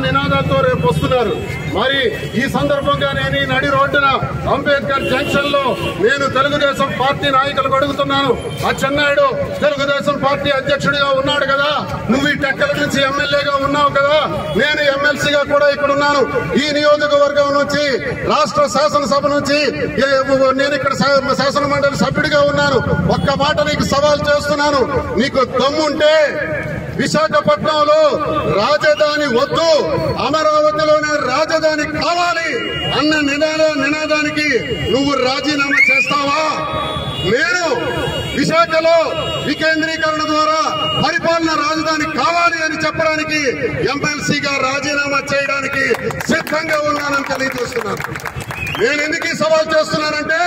నినాదాలతో రేపు వస్తున్నారు. మరి ఈ సందర్భంగా నేను ఈ నడి రోడ్డున అంబేద్కర్ జంక్షన్లో నేను తెలుగుదేశం పార్టీ నాయకులకు అడుగుతున్నాను. అచ్చెన్నాయుడు తెలుగుదేశం పార్టీ అధ్యక్షుడిగా ఉన్నాడు కదా? నువ్వు ఈ టెక్కల నుంచి ఎమ్మెల్యేగా ఉన్నావు కదా? నేను ఎమ్మెల్సీగా కూడా ఇక్కడ ఉన్నాను ఈ నియోజకవర్గం నుంచి రాష్ట్ర శాసనసభ నుంచి ఏ- నేను ఇక్కడ శాసన మండలి సభ్యుడిగా ఉన్నాను. ఒక్క మాట నీకు సవాల్ చేస్తున్నాను. నీకు దమ్ముంటే విశాఖపట్నంలో రాజధాని వద్దు అమరావతిలోనే రాజధాని కావాలి అన్న నినాద నినాదానికి నువ్వు రాజీనామా చేస్తావా? నేను విశాఖలో వికేంద్రీకరణ ద్వారా పరిపాలన రాజధాని కావాలి అని చెప్పడానికి ఎమ్మెల్సీగా రాజీనామా చేయడానికి సిద్ధంగా ఉన్నానని తెలియజేస్తున్నాను. నేను ఎందుకు ఈ సవాల్ చేస్తున్నానంటే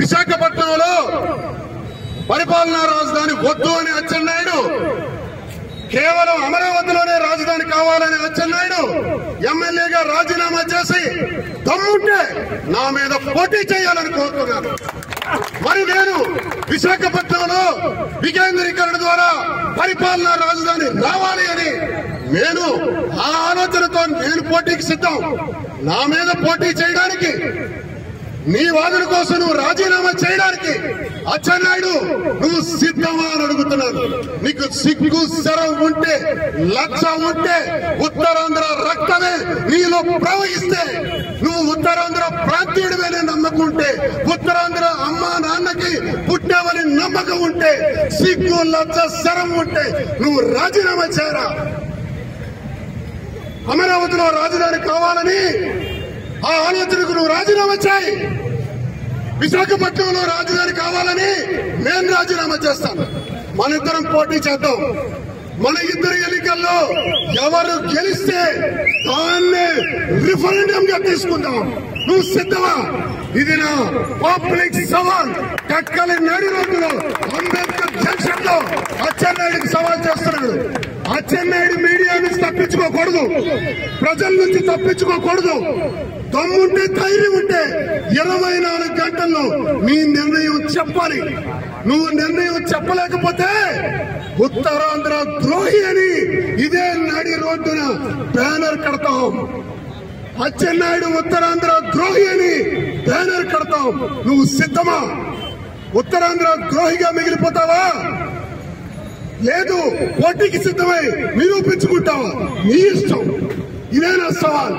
విశాఖపట్నంలో పరిపాలనా రాజధాని వద్దు అని అచ్చెన్నాయుడు కేవలం అమరావతిలోనే రాజధాని కావాలని అచ్చెన్నాయుడు ఎమ్మెల్యేగా రాజీనామా చేసి దమ్ముంటే నా మీద పోటీ చేయాలని కోరుతున్నాను. మరి నేను విశాఖపట్నంలో వికేంద్రీకరణ ద్వారా పరిపాలనా రాజధాని రావాలి అని నేను ఆ ఆలోచనతో నేను పోటీకి సిద్ధం. నా మీద పోటీ చేయడానికి నీ వాదన కోసం నువ్వు రాజీనామా చేయడానికి అచ్చెన్నాయుడు నువ్వు సిద్ధమా అని నీకు సిగ్గు శరం ఉంటే లక్ష ఉంటే ఉత్తరాంధ్ర రక్తమే నీలో ప్రవహిస్తే నువ్వు ఉత్తరాంధ్ర ప్రాంతీయుడివే నమ్మకుంటే ఉత్తరాంధ్ర అమ్మ నాన్నకి పుట్టావని నమ్మకం ఉంటే సిగ్గు లక్ష శరం ఉంటే నువ్వు రాజీనామా చేయరా అమరావతిలో రాజధాని కావాలని ఆ ఆలోచనకు నువ్వు రాజీనామా చేయి. విశాఖపట్నంలో రాజధాని కావాలని నేను రాజీనామా చేస్తాను. మన ఇద్దరం పోటీ చేద్దాం. మన ఇద్దరు ఎన్నికల్లో ఎవరు గెలిస్తే దాన్ని రిఫరెండం గా తీసుకుందాం. నువ్వు సిద్ధమా? ఇది నా పబ్లిక్ సవాల్. కక్కలి నడి రోజులు అంబేద్కర్ జంక్షన్లో అచ్చెన్నాయుడికి సవాల్ చేస్తున్నాడు. అచ్చెన్నాయుడు మీడియా నుంచి తప్పించుకోకూడదు. ప్రజల నుంచి తప్పించుకోకూడదు. దమ్ముంటే ధైర్యం ఉంటే ఇరవై నాలుగు గంటల్లో మీ నిర్ణయం చెప్పాలి. నువ్వు నిర్ణయం చెప్పలేకపోతే ఉత్తరాంధ్ర ద్రోహి అని ఇదే నాడి రోడ్డున బ్యానర్ కడతాం అచ్చెన్నాయుడు ఉత్తరాంధ్ర ద్రోహి అని బ్యానర్ కడతాం నువ్వు సిద్ధమా? ఉత్తరాంధ్ర ద్రోహిగా మిగిలిపోతావా? లేదు పోటీకి సిద్ధమై నిరూపించుకుంటావా? నీ ఇష్టం. ఇదే నా సవాల్.